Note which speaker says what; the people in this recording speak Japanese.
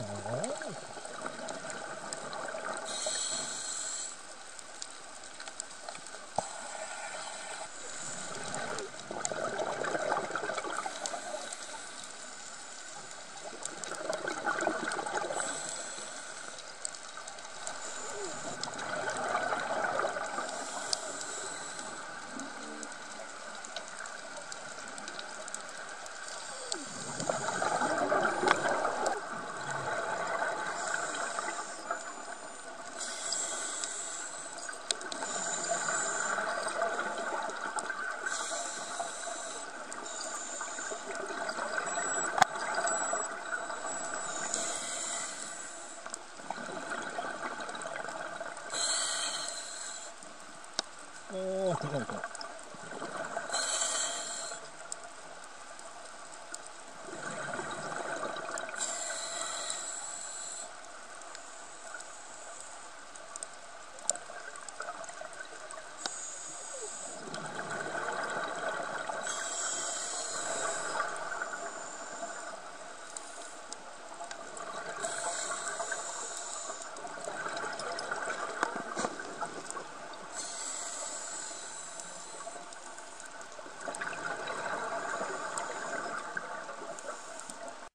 Speaker 1: Aww. 高いか。